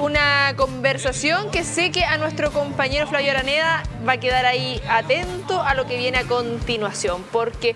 una conversación que sé que a nuestro compañero Flavio Araneda va a quedar ahí atento a lo que viene a continuación, porque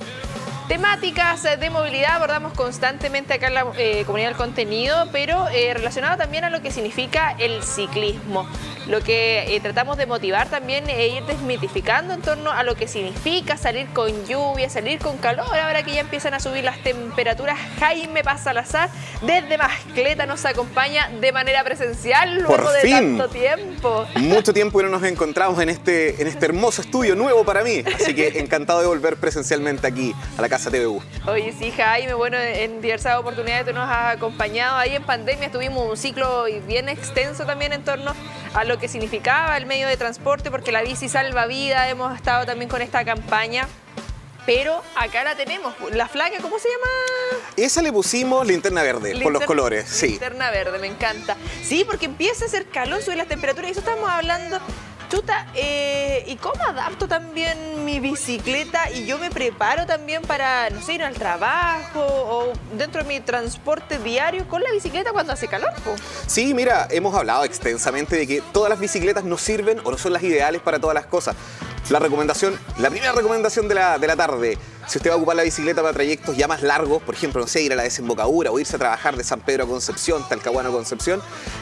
temáticas de movilidad abordamos constantemente acá en la eh, comunidad del contenido, pero eh, relacionado también a lo que significa el ciclismo. Lo que eh, tratamos de motivar también e ir desmitificando en torno a lo que significa salir con lluvia, salir con calor, ahora que ya empiezan a subir las temperaturas. Jaime Pasalazar desde Mascleta nos acompaña de manera presencial luego de tanto tiempo. Mucho tiempo que no nos encontramos en este, en este hermoso estudio nuevo para mí, así que encantado de volver presencialmente aquí a la Casa TVU. Oye, sí, Jaime, bueno, en diversas oportunidades tú nos has acompañado. Ahí en pandemia tuvimos un ciclo bien extenso también en torno a lo que significaba el medio de transporte, porque la bici salva vida, hemos estado también con esta campaña. Pero acá la tenemos, la flaca, ¿cómo se llama? Esa le pusimos linterna verde, por los colores, sí. Linterna verde, me encanta. Sí, porque empieza a hacer calor, sube las temperaturas, y eso estamos hablando Chuta, eh, ¿y cómo adapto también mi bicicleta y yo me preparo también para, no sé, ir al trabajo o dentro de mi transporte diario con la bicicleta cuando hace calor? Sí, mira, hemos hablado extensamente de que todas las bicicletas no sirven o no son las ideales para todas las cosas. La recomendación, la primera recomendación de la, de la tarde, si usted va a ocupar la bicicleta para trayectos ya más largos, por ejemplo, no sé, ir a la desembocadura o irse a trabajar de San Pedro a Concepción, Talcahuano a Concepción,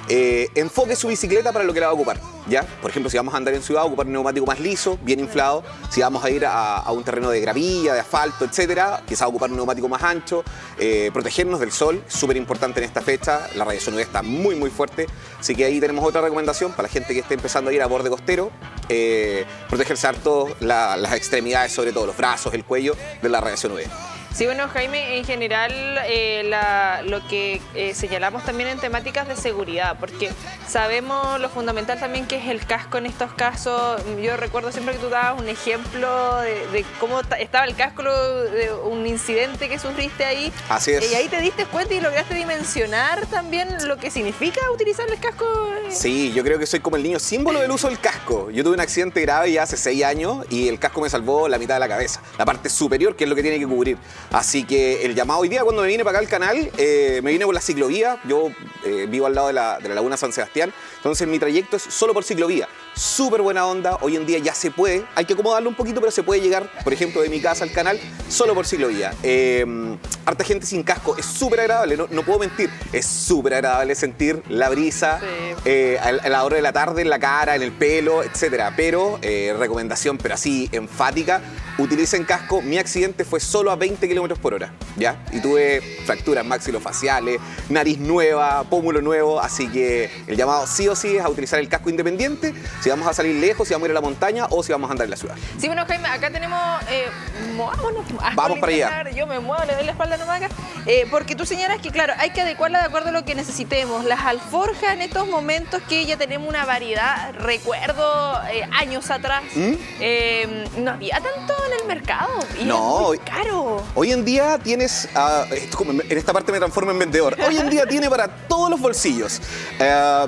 eh, enfoque su bicicleta para lo que la va a ocupar. ¿Ya? Por ejemplo, si vamos a andar en ciudad, ocupar un neumático más liso, bien inflado. Si vamos a ir a, un terreno de gravilla, de asfalto, etcétera, quizás ocupar un neumático más ancho. Eh, protegernos del sol, súper importante en esta fecha. La radiación UV está muy, muy fuerte. Así que ahí tenemos otra recomendación para la gente que esté empezando a ir a borde costero. Eh, protegerse harto las extremidades, sobre todo los brazos, el cuello, de la radiación UV. Sí, bueno, Jaime, en general eh, lo que eh, señalamos también en temáticas de seguridad, porque sabemos lo fundamental también que es el casco en estos casos. Yo recuerdo siempre que tú dabas un ejemplo de, cómo estaba el casco de un incidente que sufriste ahí. Así es. Y ahí te diste cuenta y lograste dimensionar también lo que significa utilizar el casco. Sí, yo creo que soy como el niño símbolo del uso del casco. Yo tuve un accidente grave ya hace seis años y el casco me salvó la mitad de la cabeza, la parte superior, que es lo que tiene que cubrir. Así que el llamado hoy día, cuando me vine para acá al canal, eh, me vine por la ciclovía. Yo eh, vivo al lado de la, de la Laguna San Sebastián. Entonces mi trayecto es solo por ciclovía súper buena onda. Hoy en día ya se puede, hay que acomodarlo un poquito, pero se puede llegar, por ejemplo, de mi casa al canal solo por ciclovía. Eh, harta gente sin casco, es súper agradable, no, puedo mentir, es súper agradable sentir la brisa eh, a, la hora de la tarde en la cara, en el pelo, etcétera. Pero, eh, recomendación, pero así enfática, utilicen casco. Mi accidente fue solo a 20 kilómetros por hora, ¿ya? Y tuve fracturas maxilofaciales, nariz nueva, pómulo nuevo, así que el llamado sí o sí es a utilizar el casco independiente si vamos a salir lejos, si vamos a ir a la montaña o si vamos a andar en la ciudad. Sí, bueno, Jaime, acá tenemos... Eh, vamos para allá. Yo me muevo, le doy la espalda nomás acá. Eh, porque tú señalas que, claro, hay que adecuarla de acuerdo a lo que necesitemos. Las alforjas en estos momentos que ya tenemos una variedad, recuerdo eh, años atrás, ¿Mm? eh, no había tanto en el mercado. Y no, muy caro. Hoy en día tienes, ah, en esta parte me transformo en vendedor, hoy en día tiene para todos los bolsillos.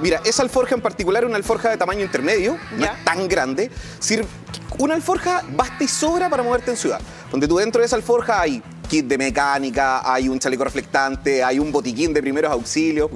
mira, esa alforja en particular es una alforja de tamaño intermedio no es tan grande. una alforja basta y sobra para moverte en ciudad. Donde tú dentro de esa alforja hay kit de mecánica, hay un chaleco reflectante, hay un botiquín de primeros auxilios.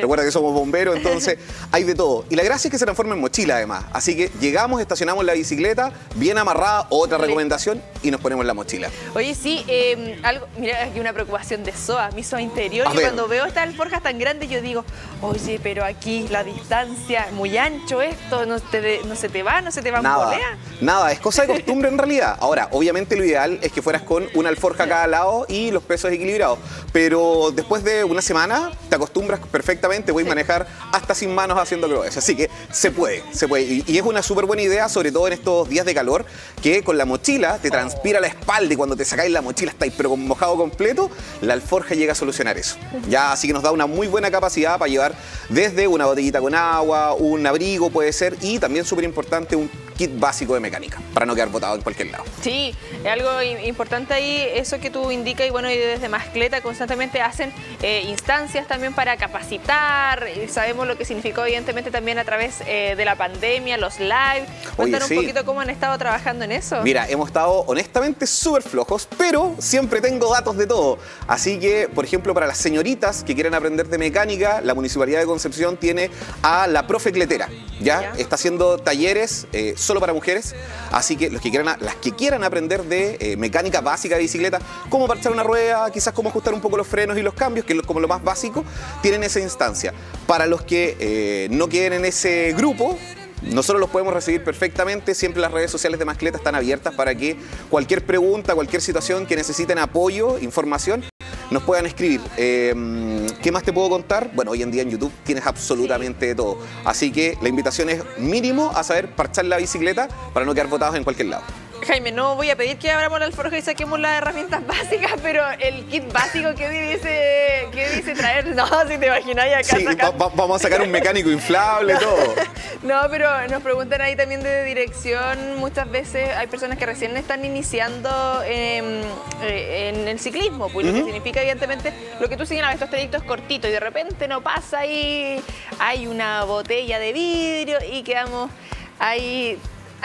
Recuerda que somos bomberos, entonces hay de todo. Y la gracia es que se transforma en mochila además. Así que llegamos, estacionamos la bicicleta, bien amarrada, otra recomendación, y nos ponemos la mochila. Oye, sí, em, algo, mira, aquí una preocupación de SOA, mi SOA interior. y cuando veo estas alforjas tan grandes, yo digo, oye, pero aquí la distancia, muy ancho esto, no, no se te va, no se te va a nada, Nada, es cosa de costumbre en realidad. Ahora, obviamente lo ideal es que fueras con una alforja a cada lado y los pesos equilibrados. Pero después de una semana te acostumbras perfectamente voy a manejar hasta sin manos haciendo acrobacias. Así que se puede, se puede. Y, es una súper buena idea, sobre todo en estos días de calor, que con la mochila te transpira la espalda y cuando te sacáis la mochila estáis pero con mojado completo, la alforja llega a solucionar eso. Ya, así que nos da una muy buena capacidad para llevar desde una botellita con agua, un abrigo puede ser, y también súper importante un kit básico de mecánica, para no quedar botado en cualquier lado. Sí, algo importante ahí, eso que tú indicas, y bueno, y desde Mascleta constantemente hacen eh, instancias también para capacitar, y sabemos lo que significó evidentemente también a través eh, de la pandemia, los live. Cuéntanos un poquito cómo han estado trabajando en eso. Mira, hemos estado honestamente súper flojos, pero siempre tengo datos de todo. Así que, por ejemplo, para las señoritas que quieren aprender de mecánica, la Municipalidad de Concepción tiene a la profe Cletera, ¿ya? Está haciendo talleres eh, solo para mujeres, así que los que quieran, las que quieran aprender de eh, mecánica básica de bicicleta, cómo parchar una rueda, quizás cómo ajustar un poco los frenos y los cambios, que es como lo más básico, tienen esa instancia. Para los que eh, no quieren en ese grupo, nosotros los podemos recibir perfectamente, siempre las redes sociales de Mascleta están abiertas para que cualquier pregunta, cualquier situación que necesiten apoyo, información, nos puedan escribir. Em, ¿Qué más te puedo contar? Bueno, hoy en día en YouTube tienes absolutamente de todo. Así que la invitación es mínimo a saber parchar la bicicleta para no quedar botados en cualquier lado. Jaime, no voy a pedir que abramos la alforja y saquemos las herramientas básicas, pero el kit básico que dice, que dice traer, no, si te imagináis acá. Sí, vamos a sacar un mecánico inflable, todo. No, pero nos preguntan ahí también de dirección. Muchas veces hay personas que recién están iniciando en, eh, el ciclismo, pues lo que significa evidentemente lo que tú sigues estos trayectos cortitos y de repente no pasa y hay una botella de vidrio y quedamos ahí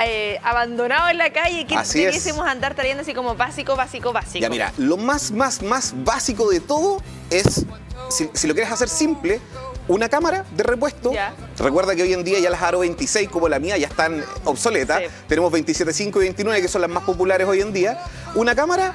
eh, abandonado en la calle, ¿qué debiésemos andar trayendo así como básico, básico, básico? Ya mira, lo más, más, más básico de todo es, si, lo quieres hacer simple, una cámara de repuesto. Recuerda que hoy en día ya las Aro 26 como la mía ya están obsoletas. Tenemos 27.5 y 29 que son las más populares hoy en día. Una cámara,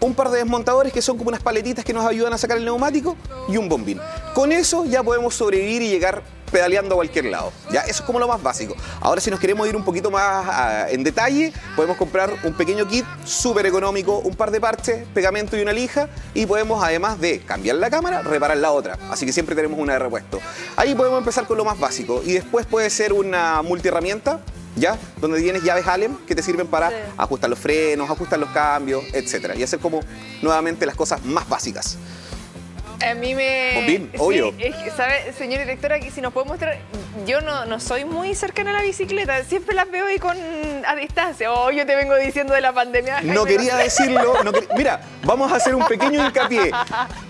un par de desmontadores que son como unas paletitas que nos ayudan a sacar el neumático y un bombín. Con eso ya podemos sobrevivir y llegar pedaleando a cualquier lado. ¿ya? Eso es como lo más básico. Ahora si nos queremos ir un poquito más ah, en detalle, podemos comprar un pequeño kit súper económico, un par de parches, pegamento y una lija y podemos además de cambiar la cámara, reparar la otra. Así que siempre tenemos una de repuesto. Ahí podemos empezar con lo más básico y después puede ser una multiherramienta ¿ya? Donde tienes llaves Allen que te sirven para ajustar los frenos, ajustar los cambios, etcétera. Y hacer como nuevamente las cosas más básicas. A mí me... Bombín, obvio. Sí, ¿sabe, señor directora, que si nos puede mostrar... Yo no, no soy muy cercana a la bicicleta, siempre las veo ahí con, a distancia. Oh, yo te vengo diciendo de la pandemia. no quería decirlo. mira, vamos a hacer un pequeño hincapié.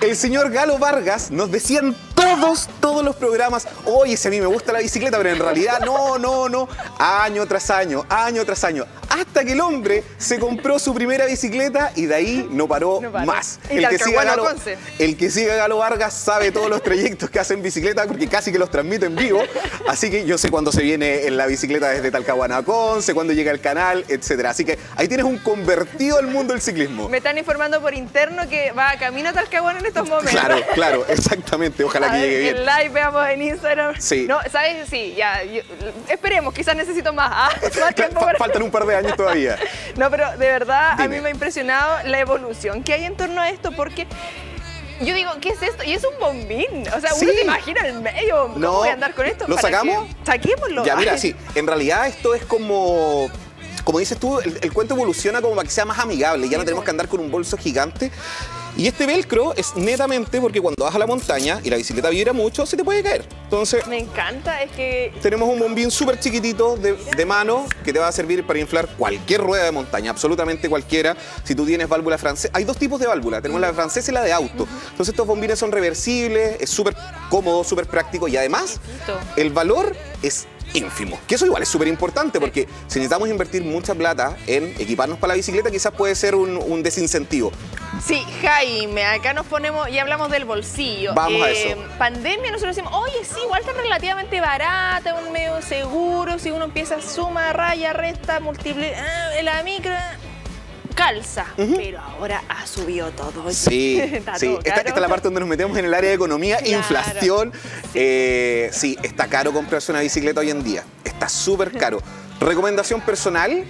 El señor Galo Vargas nos decían todos, todos los programas, oye, si a mí me gusta la bicicleta, pero en realidad no, no, no. Año tras año, año tras año. Hasta que el hombre se compró su primera bicicleta y de ahí no paró, más. el, que siga Galo, el que siga Galo Vargas sabe todos los trayectos que hace en bicicleta porque casi que los transmite en vivo. Así que yo sé cuándo se viene en la bicicleta desde Talcahuano a Conce, cuándo llega al canal, etcétera. Así que ahí tienes un convertido al mundo del ciclismo. Me están informando por interno que va camino a Talcahuano en estos momentos. Claro, claro, exactamente. Ojalá que llegue bien. En live veamos en Instagram. Sí. No, ¿sabes? Sí, ya. esperemos, quizás necesito más. ¿ah? Faltan un par de años todavía. no, pero de verdad a mí me ha impresionado la evolución que hay en torno a esto porque yo digo, ¿qué es esto? Y es un bombín. O sea, uno se imagina el medio. ¿Cómo voy a andar con esto? ¿Lo sacamos? Saquémoslo. Ya, mira, sí. En realidad esto es como como dices tú, el, cuento evoluciona como para que sea más amigable. Ya no tenemos que andar con un bolso gigante. Y este velcro es netamente porque cuando vas a la montaña y la bicicleta vibra mucho, se te puede caer. Entonces. Me encanta, es que. Tenemos un bombín súper chiquitito de, mano que te va a servir para inflar cualquier rueda de montaña, absolutamente cualquiera. Si tú tienes válvula francesa. Hay dos tipos de válvula: tenemos la francesa y la de auto. Entonces, estos bombines son reversibles, es súper cómodo, súper práctico y además, el valor es ínfimo. Que eso igual es súper importante porque si necesitamos invertir mucha plata en equiparnos para la bicicleta, quizás puede ser un, desincentivo. Sí, Jaime, acá nos ponemos y hablamos del bolsillo. Vamos a eso. Eh, pandemia, nosotros decimos, oye, sí, igual está relativamente barata, un medio seguro, si uno empieza suma, raya, resta, multiplica, ah, la micro calza, pero ahora ha subido todo. Sí, sí. esta, es la parte donde nos metemos en el área de economía, inflación. Eh, sí, está caro comprarse una bicicleta hoy en día. Está súper caro. Recomendación personal,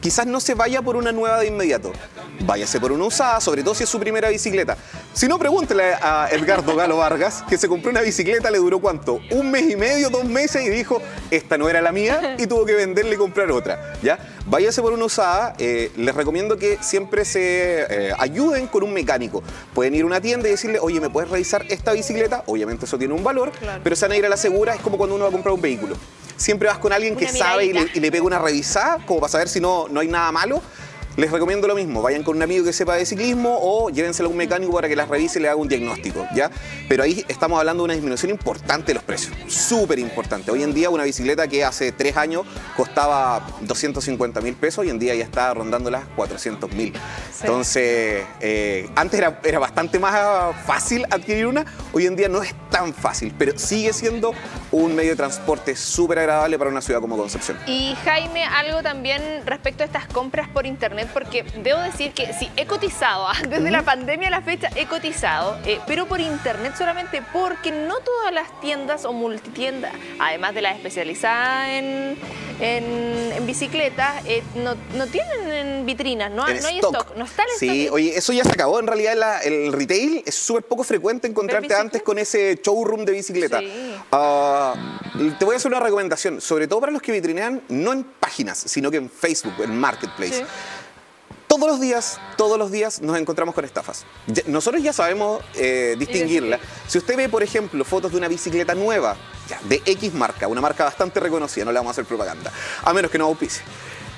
quizás no se vaya por una nueva de inmediato. Váyase por una usada, sobre todo si es su primera bicicleta. Si no, pregúntele a Edgardo Galo Vargas, que se compró una bicicleta, le duró cuánto? Un mes y medio, dos meses, y dijo, esta no era la mía, y tuvo que venderle y comprar otra. ¿ya? Váyase por una usada. Eh, les recomiendo que siempre se eh, ayuden con un mecánico. Pueden ir a una tienda y decirle, oye, ¿me puedes revisar esta bicicleta? Obviamente eso tiene un valor, pero se van a ir a la segura, es como cuando uno va a comprar un vehículo. siempre vas con alguien que Una sabe y le, y le pega una revisada, como para saber si no, no hay nada malo. Les recomiendo lo mismo, vayan con un amigo que sepa de ciclismo o llévenselo a un mecánico para que las revise y le haga un diagnóstico, ¿ya? Pero ahí estamos hablando de una disminución importante de los precios, súper importante. Hoy en día una bicicleta que hace tres años costaba 250 mil pesos, hoy en día ya está rondando las 400 mil. Entonces, eh, antes era, era bastante más fácil adquirir una, hoy en día no es tan fácil, pero sigue siendo un medio de transporte súper agradable para una ciudad como Concepción. Y Jaime, algo también respecto a estas compras por internet, porque debo decir que sí, he cotizado, desde la pandemia a la fecha he cotizado, eh, pero por internet solamente porque no todas las tiendas o multitiendas, además de las especializadas en, en, en bicicletas, eh, no, no tienen en vitrinas, no, no hay stock. no está el Sí, stock. oye, eso ya se acabó. En realidad, la- el retail es súper poco frecuente encontrarte antes con ese showroom de bicicleta. Sí. Ah, te voy a hacer una recomendación, sobre todo para los que vitrinean, no en páginas, sino que en Facebook, en Marketplace. Sí. Todos los días, todos los días nos encontramos con estafas. Ya- nosotros ya sabemos eh, distinguirla. Si usted ve, por ejemplo, fotos de una bicicleta nueva, ya, de X marca, una marca bastante reconocida, no le vamos a hacer propaganda, a menos que no auspice.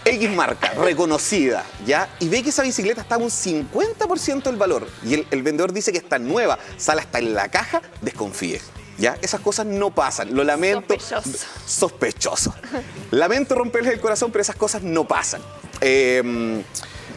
X marca, reconocida, ¿ya? Y ve que esa bicicleta está a un 50% del valor y el, el vendedor dice que está nueva, sale hasta en la caja, desconfíe. ¿Ya? Esas cosas no pasan. Lo lamento. Sospechoso. Sospechoso. Lamento romperles el corazón, pero esas cosas no pasan. Eh,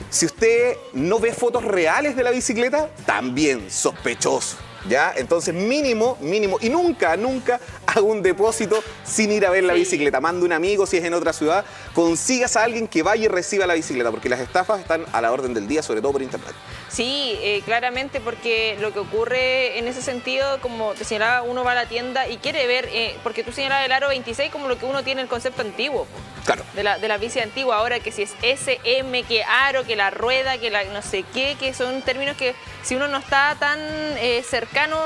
si usted no ve fotos reales de la bicicleta, también sospechoso. ¿Ya? Entonces, mínimo, mínimo, y nunca, nunca haga un depósito sin ir a ver la Sí. bicicleta. Mande un amigo si es en otra ciudad, consigas a alguien que vaya y reciba la bicicleta, porque las estafas están a la orden del día, sobre todo por internet. Sí, eh, claramente, porque lo que ocurre en ese sentido, como te señalaba, uno va a la tienda y quiere ver, eh, porque tú señalabas el aro 26 como lo que uno tiene el concepto antiguo. Claro. De la, de la bici antigua, ahora que si es SM, que aro, que la rueda, que la no sé qué, que son términos que si uno no está tan eh, cercano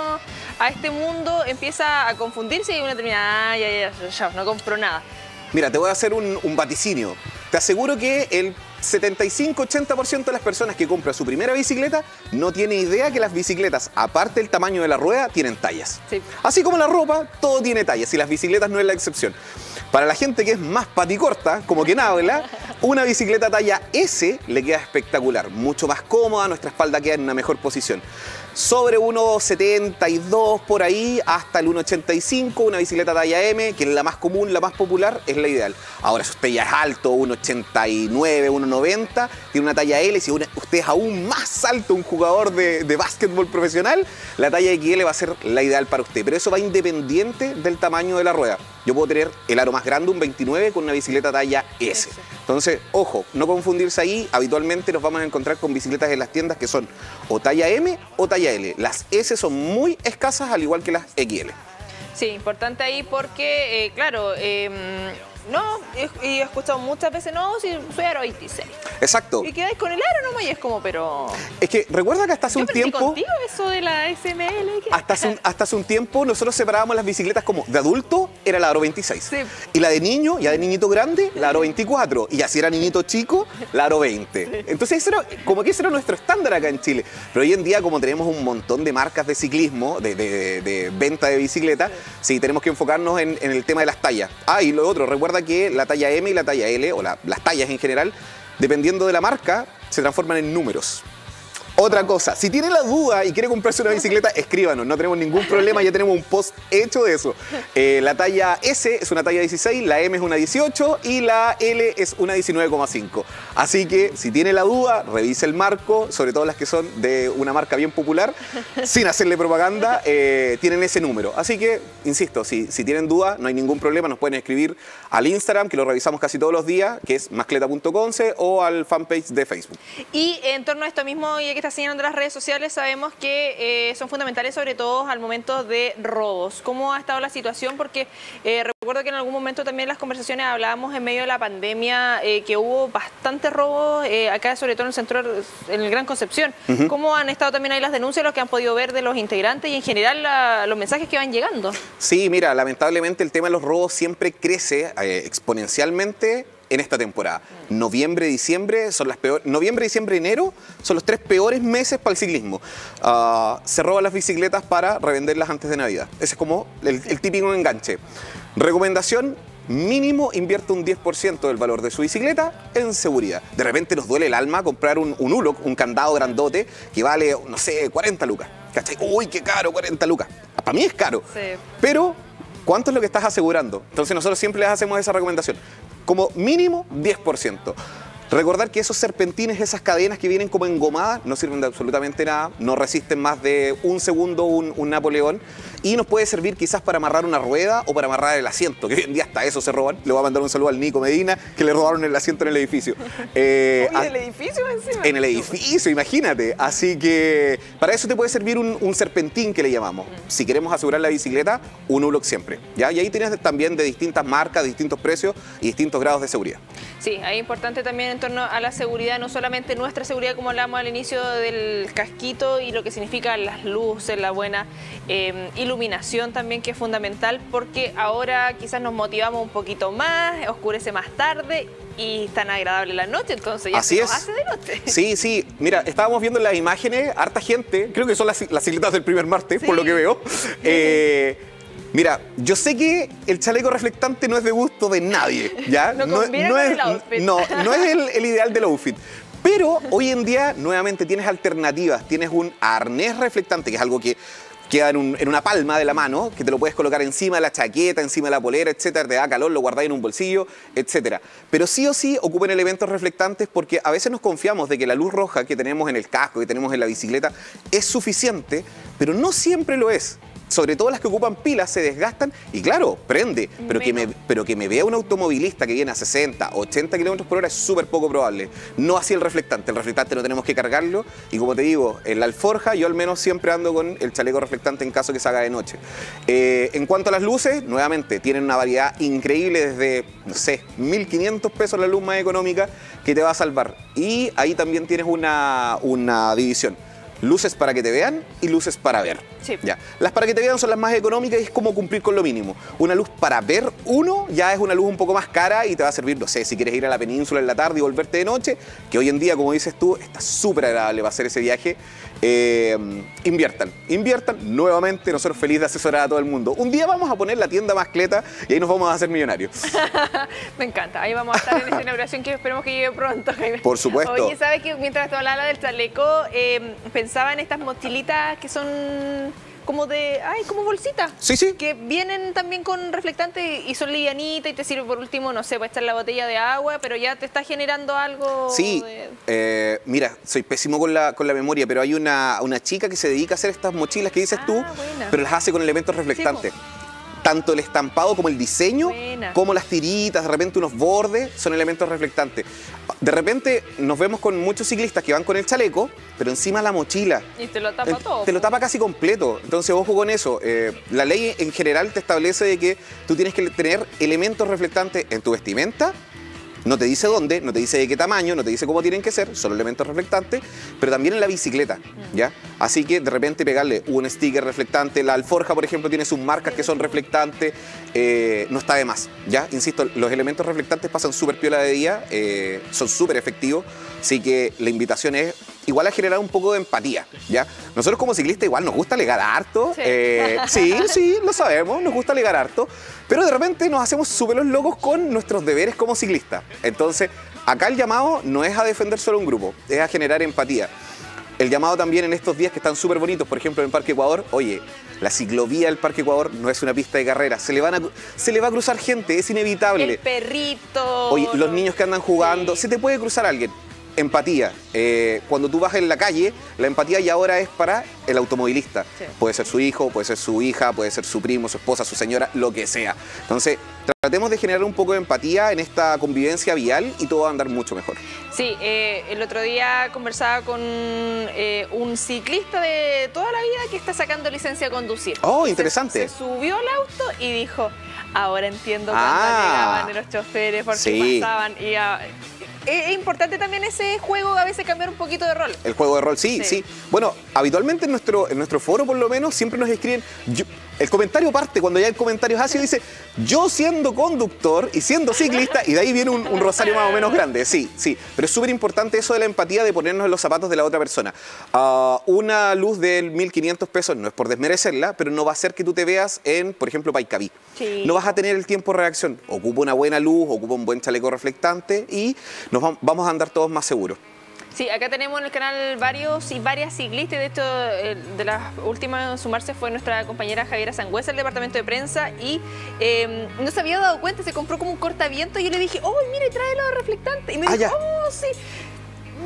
a este mundo, empieza a confundirse y uno termina, ah, ya, ya, ya, ya, no compro nada. Mira, te voy a hacer un, un vaticinio. Te aseguro que el 75-80% de las personas que compran su primera bicicleta no tiene idea que las bicicletas, aparte del tamaño de la rueda, tienen tallas. Sí. Así como la ropa, todo tiene tallas y las bicicletas no es la excepción. Para la gente que es más paticorta, como quien habla, una bicicleta talla S le queda espectacular, mucho más cómoda, nuestra espalda queda en una mejor posición. Sobre 1,72 por ahí hasta el 1,85, una bicicleta talla M, que es la más común, la más popular, es la ideal. Ahora, si usted ya es alto, 1,89, 1,90, tiene una talla L, si usted es aún más alto, un jugador de, de básquetbol profesional, la talla XL va a ser la ideal para usted. Pero eso va independiente del tamaño de la rueda. Yo puedo tener el aro más grande, un 29, con una bicicleta talla S. Entonces, ojo, no confundirse ahí. Habitualmente nos vamos a encontrar con bicicletas en las tiendas que son o talla M o talla L. Las S son muy escasas, al igual que las XL. Sí, importante ahí porque, eh, claro, eh, no, y he escuchado muchas veces, no, si soy aro 26. Exacto. Y quedáis con el aro nomás y es como, pero... Es que recuerda que hasta hace Yo un tiempo... contigo eso de la SML. que- Hasta hace, un, hasta hace un tiempo nosotros separábamos las bicicletas como de adulto era la Aro 26. Sí. Y la de niño, ya de niñito grande, la Aro 24. Y así era niñito chico, la Aro 20. Entonces ese era, como que ese era nuestro estándar acá en Chile. Pero hoy en día como tenemos un montón de marcas de ciclismo, de, de- de venta de bicicleta, sí, tenemos que enfocarnos en, en el tema de las tallas. Ah, y lo otro, recuerda que la talla M y la talla L, o la- las tallas en general, dependiendo de la marca, se transforman en números. Otra cosa, si tiene la duda y quiere comprarse una bicicleta, escríbanos, no tenemos ningún problema, ya tenemos un post hecho de eso. Eh, la talla S es una talla 16, la M es una 18 y la L es una 19,5. Así que si tiene la duda, revise el marco, sobre todo las que son de una marca bien popular, sin hacerle propaganda, eh, tienen ese número. Así que, insisto, si, si tienen duda, no hay ningún problema, nos pueden escribir al Instagram, que lo revisamos casi todos los días, que es mascleta.conce, o al fanpage de Facebook. Y en torno a esto mismo, ya que está señalando las redes sociales, sabemos que eh, son fundamentales sobre todo al momento de robos. ¿Cómo ha estado la situación? Porque eh, recuerdo que en algún momento también en las conversaciones hablábamos en medio de la pandemia eh, que hubo bastantes robos acá, sobre todo en el centro, en el Gran Concepción. ¿Cómo han estado también ahí las denuncias, los que han podido ver de los integrantes y en general la- los mensajes que van llegando? Sí, mira, lamentablemente el tema de los robos siempre crece exponencialmente en esta temporada. Noviembre, diciembre son las peores. Noviembre, diciembre, enero son los tres peores meses para el ciclismo. Ah, se roban las bicicletas para revenderlas antes de Navidad. Ese es como el, el típico enganche. Recomendación. mínimo invierta un 10% del valor de su bicicleta en seguridad. De repente nos duele el alma comprar un, un ULOC, un candado grandote, que vale, no sé, 40 lucas. ¿Cachai? Uy, qué caro, 40 lucas. Para mí es caro. Sí. Pero, ¿cuánto es lo que estás asegurando? Entonces nosotros siempre les hacemos esa recomendación. Como mínimo 10%. Recordar que esos serpentines, esas cadenas que vienen como engomadas, no sirven de absolutamente nada, no resisten más de un segundo un, un Napoleón y nos puede servir quizás para amarrar una rueda o para amarrar el asiento, que hoy en día hasta eso se roban. Le voy a mandar un saludo al Nico Medina, que le robaron el asiento en el edificio. Eh, Oye, a- el edificio encima. en el edificio, imagínate. Así que para eso te puede servir un, un serpentín que le llamamos. Si queremos asegurar la bicicleta, un ULOC siempre. ¿ya? Y ahí tienes también de distintas marcas, distintos precios y distintos grados de seguridad. Sí, es importante también en torno a la seguridad, no solamente nuestra seguridad, como hablamos al inicio del casquito y lo que significan las luces, la buena eh, iluminación también, que es fundamental, porque ahora quizás nos motivamos un poquito más, oscurece más tarde y es tan agradable la noche, entonces ya Así se nos es. hace de noche. Sí, sí. Mira, estábamos viendo en las imágenes, harta gente, creo que son las, las cicletas del primer martes, por lo que veo. Eh, mira, yo sé que el chaleco reflectante no es de gusto de nadie, ¿ya? No con es, el outfit. No, no es el, el ideal del outfit. Pero hoy en día, nuevamente, tienes alternativas. Tienes un arnés reflectante, que es algo que queda en, un- en una palma de la mano, que te lo puedes colocar encima de la chaqueta, encima de la polera, etcétera, te da calor, lo guardáis en un bolsillo, etcétera. Pero sí o sí ocupen elementos reflectantes porque a veces nos confiamos de que la luz roja que tenemos en el casco, que tenemos en la bicicleta, es suficiente, pero no siempre lo es. Sobre todo las que ocupan pilas se desgastan y claro, prende, pero que, me, pero que me vea un automovilista que viene a 60, 80 kilómetros por hora es súper poco probable. No así el reflectante. El reflectante no tenemos que cargarlo. Y como te digo, en la alforja yo al menos siempre ando con el chaleco reflectante en caso que se haga de noche. Eh, en cuanto a las luces, nuevamente, tienen una variedad increíble desde, no sé, 1.500 pesos la luz más económica que te va a salvar. Y ahí también tienes una, una división. Luces para que te vean y luces para ver. Sí. Ya. Las para que te vean son las más económicas y es como cumplir con lo mínimo. Una luz para ver uno ya es una luz un poco más cara y te va a servir, no sé, si quieres ir a la península en la tarde y volverte de noche, que hoy en día, como dices tú, está súper agradable para hacer ese viaje. Eh, inviertan, inviertan nuevamente, nosotros felices de asesorar a todo el mundo. Un día vamos a poner la tienda mascleta y ahí nos vamos a hacer millonarios. Me encanta. Ahí vamos a estar en esa inauguración que esperemos que llegue pronto. Por supuesto. Oye, ¿sabes que mientras te hablaba del chaleco, eh, pensaba en estas mochilitas que son como de, ay, como bolsitas? Sí, sí. Que vienen también con reflectante y son livianitas y te sirve por último, no sé, para echar la botella de agua, pero ya te está generando algo. Sí, de- eh, mira, soy pésimo con la, con la memoria, pero hay una, una chica que se dedica a hacer estas mochilas que dices Ah, tú, buena. pero las hace con elementos reflectantes. Tanto el estampado como el diseño, Buena. como las tiritas, de repente unos bordes, son elementos reflectantes. De repente nos vemos con muchos ciclistas que van con el chaleco, pero encima la mochila. Y te lo tapa Eh, todo. Te lo tapa casi completo. Entonces, ojo con eso. Eh, la ley en general te establece de que tú tienes que tener elementos reflectantes en tu vestimenta. No te dice dónde, no te dice de qué tamaño, no te dice cómo tienen que ser, son elementos reflectantes, pero también en la bicicleta, ¿ya? Así que de repente pegarle un sticker reflectante, la alforja, por ejemplo, tiene sus marcas que son reflectantes, eh, no está de más, ¿ya? Insisto, los elementos reflectantes pasan súper piola de día, eh, son súper efectivos, así que la invitación es igual a generar un poco de empatía, ¿ya? Nosotros como ciclistas igual nos gusta legar harto, Sí. eh, sí, sí, lo sabemos, nos gusta legar harto, pero de repente nos hacemos súper los locos con nuestros deberes como ciclistas. Entonces, acá el llamado no es a defender solo un grupo, es a generar empatía. El llamado también en estos días que están súper bonitos, por ejemplo en el Parque Ecuador, oye, la ciclovía del Parque Ecuador no es una pista de carrera, se le, van a, se le va a cruzar gente, es inevitable. El perrito. Oye, los niños que andan jugando, Sí. se te puede cruzar alguien. Empatía. Eh, cuando tú vas en la calle, la empatía ya ahora es para el automovilista. Sí. Puede ser su hijo, puede ser su hija, puede ser su primo, su esposa, su señora, lo que sea. Entonces, tratemos de generar un poco de empatía en esta convivencia vial y todo va a andar mucho mejor. Sí, eh, el otro día conversaba con eh, un ciclista de toda la vida que está sacando licencia a conducir. Oh, interesante. Se, subió al auto y dijo, ahora entiendo cuando Ah. llegaban los choferes, porque Sí. pasaban. Y, ah, es, importante también ese juego, a veces cambiar un poquito de rol. El juego de rol, sí, Sí. sí. Bueno, habitualmente en nuestro, en nuestro foro, por lo menos, siempre nos escriben. yo- el comentario parte cuando ya el comentario es ácido dice, yo siendo conductor y siendo ciclista, y de ahí viene un, rosario más o menos grande, sí, sí. Pero es súper importante eso de la empatía, de ponernos en los zapatos de la otra persona. Ah, una luz de 1.500 pesos, no es por desmerecerla, pero no va a hacer que tú te veas en, por ejemplo, Paicaví. No vas a tener el tiempo de reacción. Ocupa una buena luz, ocupa un buen chaleco reflectante y nos vamos a andar todos más seguros. Sí, acá tenemos en el canal varios y varias ciclistas. De hecho, de las últimas en sumarse fue nuestra compañera Javiera Sangüesa, del departamento de prensa, y em, no se había dado cuenta, se compró como un cortaviento y yo le dije, ¡oh, mire, trae los reflectante! Y me ah, dijo, ¡oh, sí!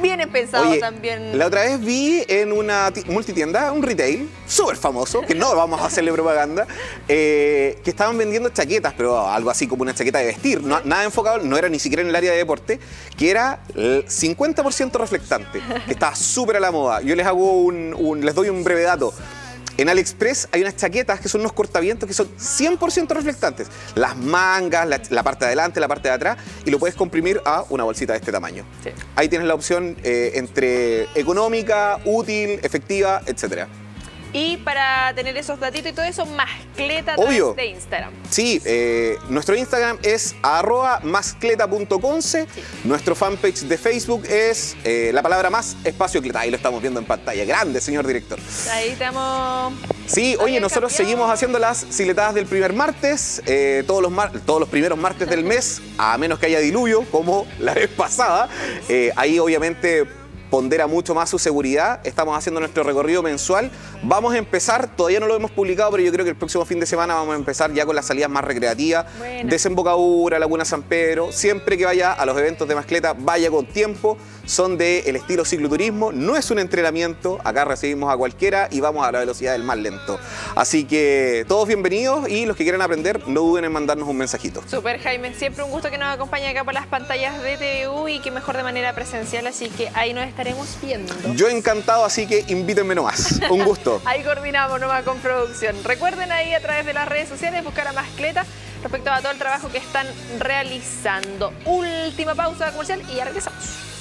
Bien pensado también. La otra vez vi en una multitienda, un retail súper famoso, que no vamos a hacerle propaganda, eh, que estaban vendiendo chaquetas, pero algo así como una chaqueta de vestir, nada enfocado, no era ni siquiera en el área de deporte, que era 50% reflectante, que estaba súper a la moda. Yo les hago un, les doy un breve dato. En AliExpress hay unas chaquetas que son unos cortavientos que son 100% reflectantes. Las mangas, la, parte de adelante, la parte de atrás, y lo puedes comprimir a una bolsita de este tamaño. Ahí tienes la opción eh, entre económica, útil, efectiva, etcétera. Y para tener esos datitos y todo eso, mascleta de Instagram. Sí, eh, nuestro Instagram es arroba mascleta.conce. Nuestro fanpage de Facebook es eh, la palabra más espacio cleta. Ahí lo estamos viendo en pantalla. Grande, señor director. Ahí estamos. Sí, oye, nosotros seguimos haciendo las siletadas del primer martes, eh, todos, los todos los primeros martes del mes, a menos que haya diluvio, como la vez pasada. ahí obviamente pondera mucho más su seguridad. Estamos haciendo nuestro recorrido mensual. Vamos a empezar, todavía no lo hemos publicado, pero yo creo que el próximo fin de semana vamos a empezar ya con las salidas más recreativas. Desembocadura, Laguna San Pedro. Siempre que vaya a los eventos de mascleta, vaya con tiempo. Son del el estilo cicloturismo, no es un entrenamiento. Acá recibimos a cualquiera y vamos a la velocidad del más lento. Así que todos bienvenidos y los que quieran aprender, no duden en mandarnos un mensajito. Super Jaime, siempre un gusto que nos acompañe acá por las pantallas de TVU y que mejor de manera presencial, así que ahí nos estaremos viendo. Yo encantado, así que invítenme nomás. Un gusto. ahí coordinamos nomás con producción. Recuerden ahí a través de las redes sociales buscar a Mascleta respecto a todo el trabajo que están realizando. Última pausa comercial y ya regresamos.